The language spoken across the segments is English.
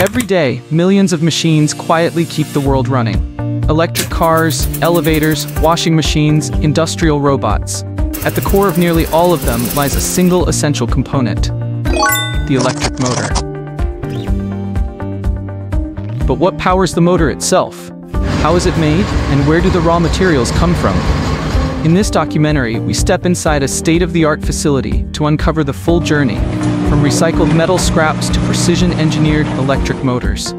Every day, millions of machines quietly keep the world running. Electric cars, elevators, washing machines, industrial robots. At the core of nearly all of them lies a single essential component, the electric motor. But what powers the motor itself? How is it made, and where do the raw materials come from? In this documentary, we step inside a state-of-the-art facility to uncover the full journey, from recycled metal scraps to precision-engineered electric motors.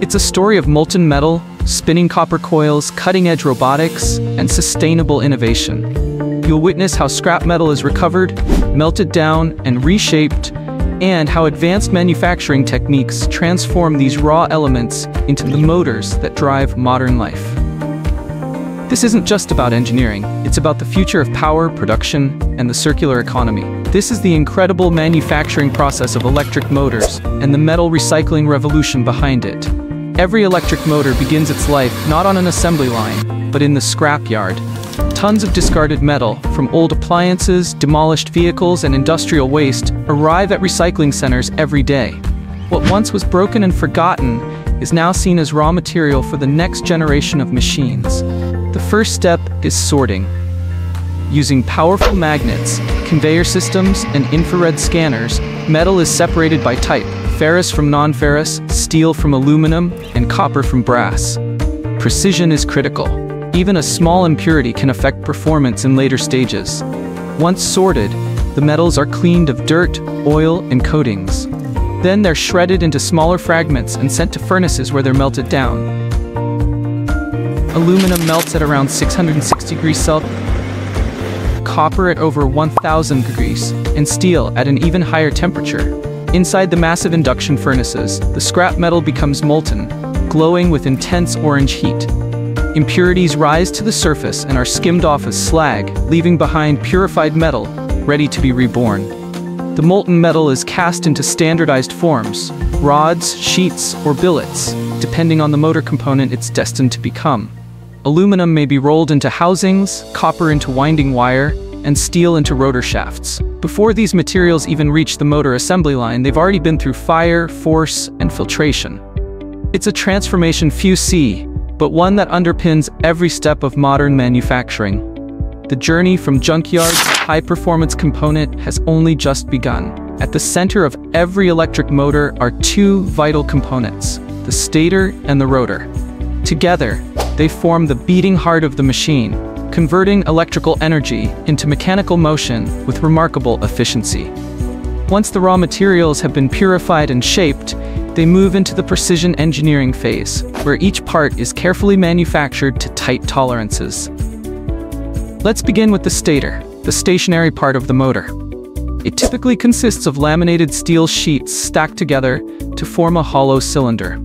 It's a story of molten metal, spinning copper coils, cutting-edge robotics, and sustainable innovation. You'll witness how scrap metal is recovered, melted down, and reshaped, and how advanced manufacturing techniques transform these raw elements into the motors that drive modern life. This isn't just about engineering, it's about the future of power, production, and the circular economy. This is the incredible manufacturing process of electric motors and the metal recycling revolution behind it. Every electric motor begins its life not on an assembly line, but in the scrapyard. Tons of discarded metal, from old appliances, demolished vehicles, and industrial waste, arrive at recycling centers every day. What once was broken and forgotten is now seen as raw material for the next generation of machines. The first step is sorting. Using powerful magnets, conveyor systems, and infrared scanners, metal is separated by type, ferrous from non-ferrous, steel from aluminum, and copper from brass. Precision is critical. Even a small impurity can affect performance in later stages. Once sorted, the metals are cleaned of dirt, oil, and coatings. Then they're shredded into smaller fragments and sent to furnaces where they're melted down. Aluminum melts at around 660 degrees Celsius, copper at over 1000 degrees, and steel at an even higher temperature. Inside the massive induction furnaces, the scrap metal becomes molten, glowing with intense orange heat. Impurities rise to the surface and are skimmed off as slag, leaving behind purified metal, ready to be reborn. The molten metal is cast into standardized forms, rods, sheets, or billets, depending on the motor component it's destined to become. Aluminum may be rolled into housings, copper into winding wire, and steel into rotor shafts. Before these materials even reach the motor assembly line, they've already been through fire, force, and filtration. It's a transformation few see, but one that underpins every step of modern manufacturing. The journey from junkyard to high-performance component has only just begun. At the center of every electric motor are two vital components, the stator and the rotor. Together, they form the beating heart of the machine, converting electrical energy into mechanical motion with remarkable efficiency. Once the raw materials have been purified and shaped, they move into the precision engineering phase, where each part is carefully manufactured to tight tolerances. Let's begin with the stator, the stationary part of the motor. It typically consists of laminated steel sheets stacked together to form a hollow cylinder.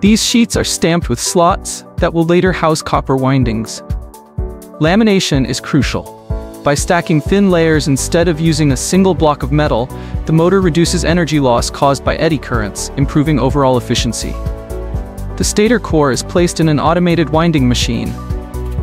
These sheets are stamped with slots that will later house copper windings. Lamination is crucial. By stacking thin layers instead of using a single block of metal, the motor reduces energy loss caused by eddy currents, improving overall efficiency. The stator core is placed in an automated winding machine.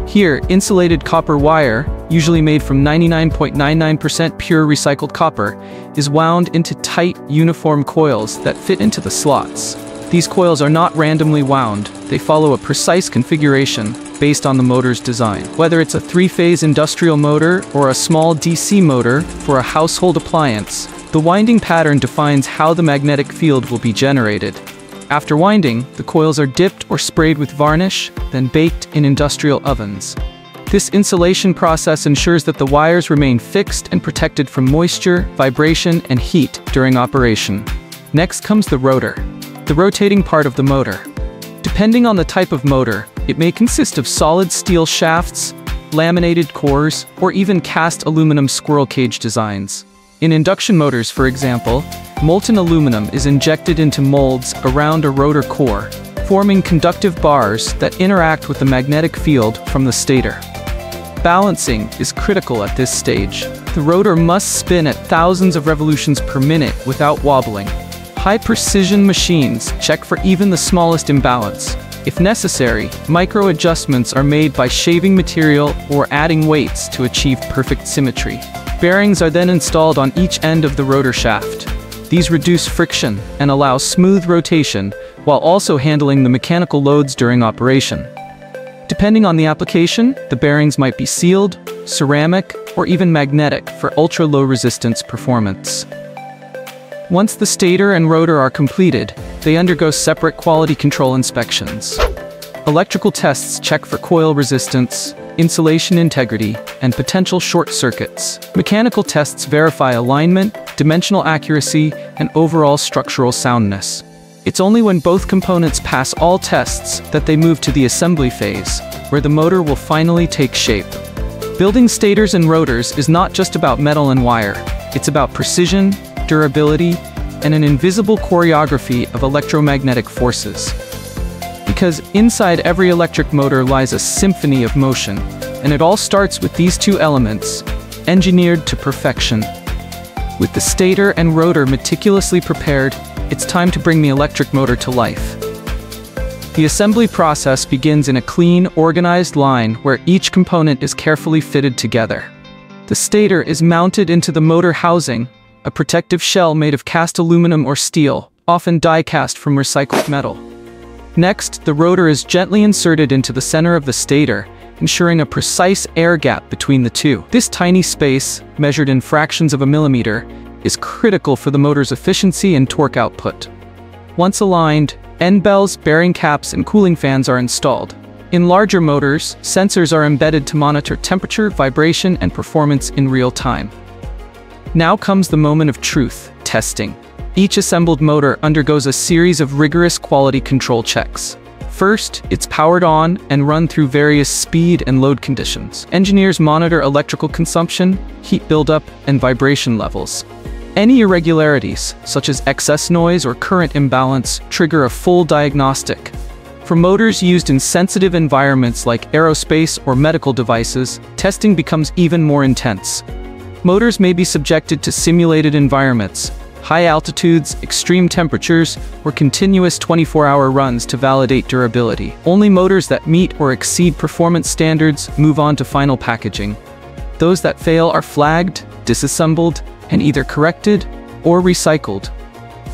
Here, insulated copper wire, usually made from 99.99% pure recycled copper, is wound into tight, uniform coils that fit into the slots. These coils are not randomly wound, they follow a precise configuration based on the motor's design. Whether it's a three-phase industrial motor or a small DC motor for a household appliance, the winding pattern defines how the magnetic field will be generated. After winding, the coils are dipped or sprayed with varnish, then baked in industrial ovens. This insulation process ensures that the wires remain fixed and protected from moisture, vibration, and heat during operation. Next comes the rotor the rotating part of the motor. Depending on the type of motor, it may consist of solid steel shafts, laminated cores, or even cast aluminum squirrel cage designs. In induction motors, for example, molten aluminum is injected into molds around a rotor core, forming conductive bars that interact with the magnetic field from the stator. Balancing is critical at this stage. The rotor must spin at thousands of revolutions per minute without wobbling, High-precision machines check for even the smallest imbalance. If necessary, micro adjustments are made by shaving material or adding weights to achieve perfect symmetry. Bearings are then installed on each end of the rotor shaft. These reduce friction and allow smooth rotation while also handling the mechanical loads during operation. Depending on the application, the bearings might be sealed, ceramic, or even magnetic for ultra-low resistance performance. Once the stator and rotor are completed, they undergo separate quality control inspections. Electrical tests check for coil resistance, insulation integrity, and potential short circuits. Mechanical tests verify alignment, dimensional accuracy, and overall structural soundness. It's only when both components pass all tests that they move to the assembly phase, where the motor will finally take shape. Building stators and rotors is not just about metal and wire, it's about precision, durability, and an invisible choreography of electromagnetic forces. Because inside every electric motor lies a symphony of motion, and it all starts with these two elements, engineered to perfection. With the stator and rotor meticulously prepared, it's time to bring the electric motor to life. The assembly process begins in a clean, organized line where each component is carefully fitted together. The stator is mounted into the motor housing, a protective shell made of cast aluminum or steel, often die-cast from recycled metal. Next, the rotor is gently inserted into the center of the stator, ensuring a precise air gap between the two. This tiny space, measured in fractions of a millimeter, is critical for the motor's efficiency and torque output. Once aligned, end bells, bearing caps, and cooling fans are installed. In larger motors, sensors are embedded to monitor temperature, vibration, and performance in real time. Now comes the moment of truth, testing. Each assembled motor undergoes a series of rigorous quality control checks. First, it's powered on and run through various speed and load conditions. Engineers monitor electrical consumption, heat buildup, and vibration levels. Any irregularities, such as excess noise or current imbalance, trigger a full diagnostic. For motors used in sensitive environments like aerospace or medical devices, testing becomes even more intense. Motors may be subjected to simulated environments, high altitudes, extreme temperatures, or continuous 24-hour runs to validate durability. Only motors that meet or exceed performance standards move on to final packaging. Those that fail are flagged, disassembled, and either corrected or recycled.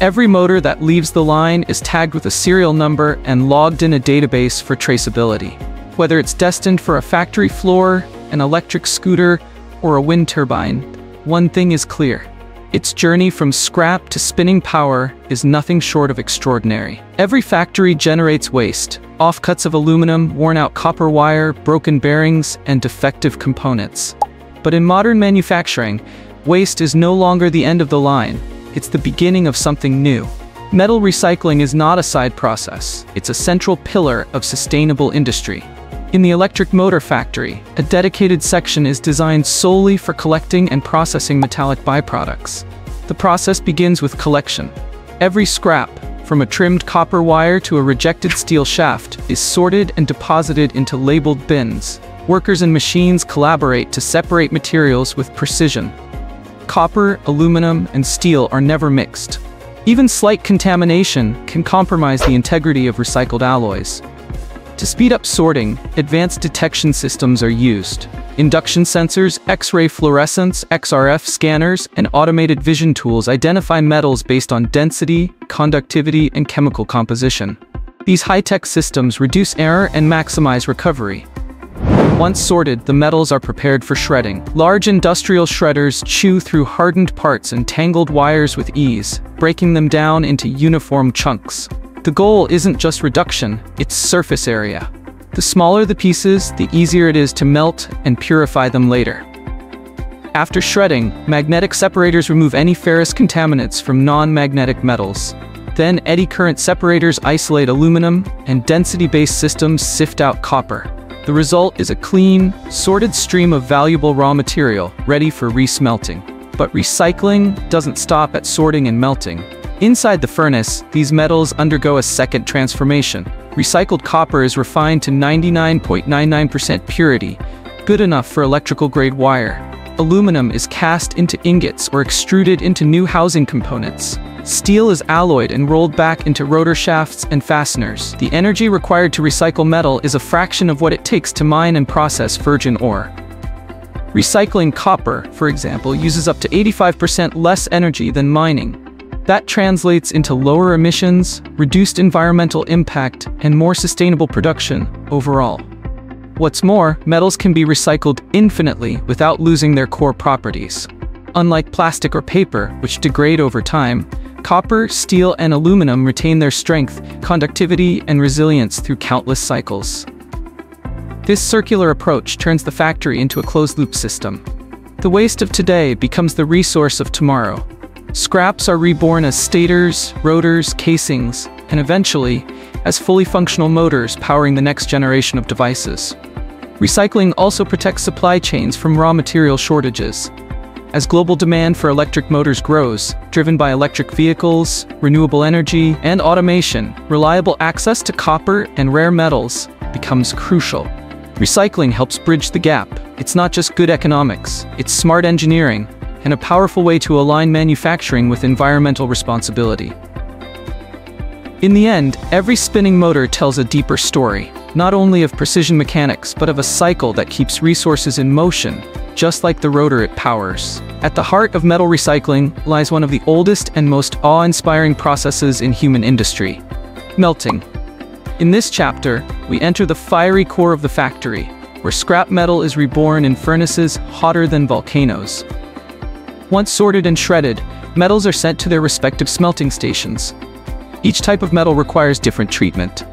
Every motor that leaves the line is tagged with a serial number and logged in a database for traceability. Whether it's destined for a factory floor, an electric scooter, or a wind turbine, one thing is clear. Its journey from scrap to spinning power is nothing short of extraordinary. Every factory generates waste, offcuts of aluminum, worn-out copper wire, broken bearings, and defective components. But in modern manufacturing, Waste is no longer the end of the line, it's the beginning of something new. Metal recycling is not a side process, it's a central pillar of sustainable industry. In the electric motor factory, a dedicated section is designed solely for collecting and processing metallic byproducts. The process begins with collection. Every scrap, from a trimmed copper wire to a rejected steel shaft, is sorted and deposited into labeled bins. Workers and machines collaborate to separate materials with precision, copper, aluminum, and steel are never mixed. Even slight contamination can compromise the integrity of recycled alloys. To speed up sorting, advanced detection systems are used. Induction sensors, X-ray fluorescence, XRF scanners, and automated vision tools identify metals based on density, conductivity, and chemical composition. These high-tech systems reduce error and maximize recovery, once sorted, the metals are prepared for shredding. Large industrial shredders chew through hardened parts and tangled wires with ease, breaking them down into uniform chunks. The goal isn't just reduction, it's surface area. The smaller the pieces, the easier it is to melt and purify them later. After shredding, magnetic separators remove any ferrous contaminants from non-magnetic metals. Then eddy current separators isolate aluminum, and density-based systems sift out copper. The result is a clean, sorted stream of valuable raw material ready for resmelting. But recycling doesn't stop at sorting and melting. Inside the furnace, these metals undergo a second transformation. Recycled copper is refined to 99.99% purity, good enough for electrical-grade wire. Aluminum is cast into ingots or extruded into new housing components. Steel is alloyed and rolled back into rotor shafts and fasteners. The energy required to recycle metal is a fraction of what it takes to mine and process virgin ore. Recycling copper, for example, uses up to 85% less energy than mining. That translates into lower emissions, reduced environmental impact, and more sustainable production overall. What's more, metals can be recycled infinitely without losing their core properties. Unlike plastic or paper, which degrade over time, copper, steel, and aluminum retain their strength, conductivity, and resilience through countless cycles. This circular approach turns the factory into a closed-loop system. The waste of today becomes the resource of tomorrow, Scraps are reborn as stators, rotors, casings, and eventually, as fully functional motors powering the next generation of devices. Recycling also protects supply chains from raw material shortages. As global demand for electric motors grows, driven by electric vehicles, renewable energy, and automation, reliable access to copper and rare metals becomes crucial. Recycling helps bridge the gap. It's not just good economics, it's smart engineering and a powerful way to align manufacturing with environmental responsibility. In the end, every spinning motor tells a deeper story, not only of precision mechanics, but of a cycle that keeps resources in motion, just like the rotor it powers. At the heart of metal recycling lies one of the oldest and most awe-inspiring processes in human industry, melting. In this chapter, we enter the fiery core of the factory, where scrap metal is reborn in furnaces hotter than volcanoes, once sorted and shredded, metals are sent to their respective smelting stations. Each type of metal requires different treatment.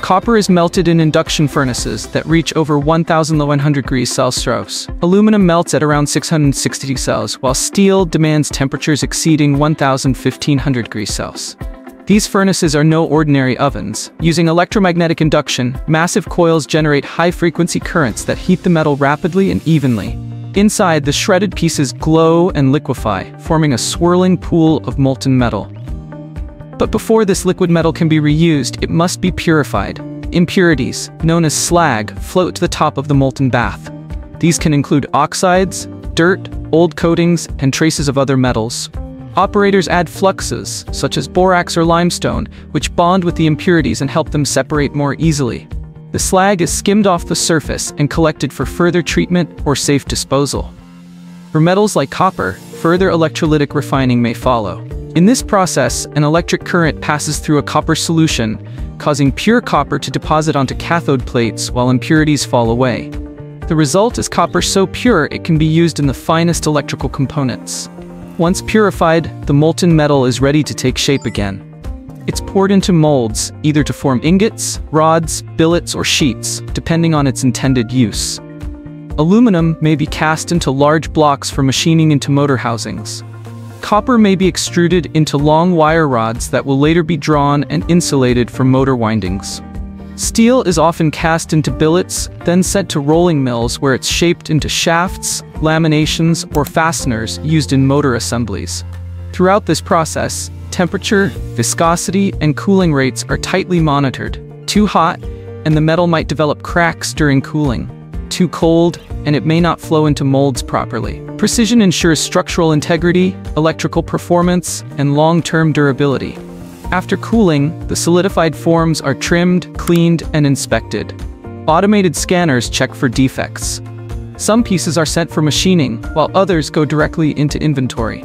Copper is melted in induction furnaces that reach over 1100 degrees Celsius. Aluminum melts at around 660 degrees Celsius, while steel demands temperatures exceeding 1500 degrees Celsius. These furnaces are no ordinary ovens. Using electromagnetic induction, massive coils generate high-frequency currents that heat the metal rapidly and evenly, Inside, the shredded pieces glow and liquefy, forming a swirling pool of molten metal. But before this liquid metal can be reused, it must be purified. Impurities, known as slag, float to the top of the molten bath. These can include oxides, dirt, old coatings, and traces of other metals. Operators add fluxes, such as borax or limestone, which bond with the impurities and help them separate more easily. The slag is skimmed off the surface and collected for further treatment or safe disposal. For metals like copper, further electrolytic refining may follow. In this process, an electric current passes through a copper solution, causing pure copper to deposit onto cathode plates while impurities fall away. The result is copper so pure it can be used in the finest electrical components. Once purified, the molten metal is ready to take shape again. It's poured into molds, either to form ingots, rods, billets, or sheets, depending on its intended use. Aluminum may be cast into large blocks for machining into motor housings. Copper may be extruded into long wire rods that will later be drawn and insulated for motor windings. Steel is often cast into billets, then sent to rolling mills where it's shaped into shafts, laminations, or fasteners used in motor assemblies. Throughout this process, Temperature, viscosity, and cooling rates are tightly monitored. Too hot, and the metal might develop cracks during cooling. Too cold, and it may not flow into molds properly. Precision ensures structural integrity, electrical performance, and long-term durability. After cooling, the solidified forms are trimmed, cleaned, and inspected. Automated scanners check for defects. Some pieces are sent for machining, while others go directly into inventory.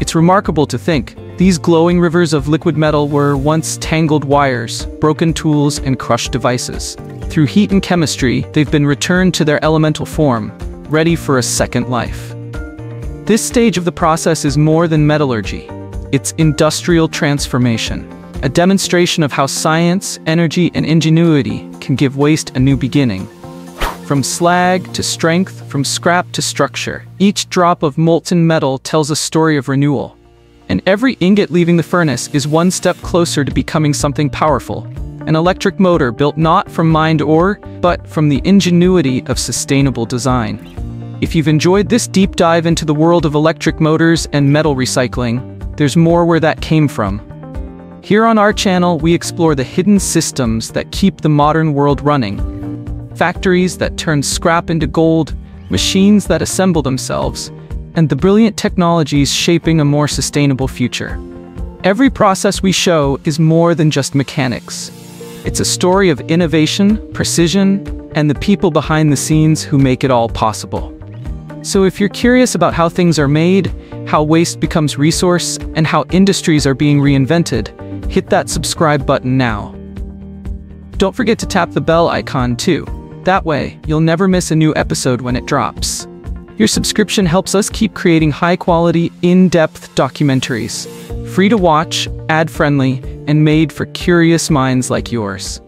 It's remarkable to think, these glowing rivers of liquid metal were once tangled wires, broken tools, and crushed devices. Through heat and chemistry, they've been returned to their elemental form, ready for a second life. This stage of the process is more than metallurgy. It's industrial transformation, a demonstration of how science, energy, and ingenuity can give waste a new beginning. From slag to strength, from scrap to structure, each drop of molten metal tells a story of renewal, and every ingot leaving the furnace is one step closer to becoming something powerful. An electric motor built not from mined ore, but from the ingenuity of sustainable design. If you've enjoyed this deep dive into the world of electric motors and metal recycling, there's more where that came from. Here on our channel, we explore the hidden systems that keep the modern world running. Factories that turn scrap into gold, machines that assemble themselves, and the brilliant technologies shaping a more sustainable future. Every process we show is more than just mechanics. It's a story of innovation, precision, and the people behind the scenes who make it all possible. So if you're curious about how things are made, how waste becomes resource, and how industries are being reinvented, hit that subscribe button now. Don't forget to tap the bell icon too. That way, you'll never miss a new episode when it drops. Your subscription helps us keep creating high-quality, in-depth documentaries. Free to watch, ad-friendly, and made for curious minds like yours.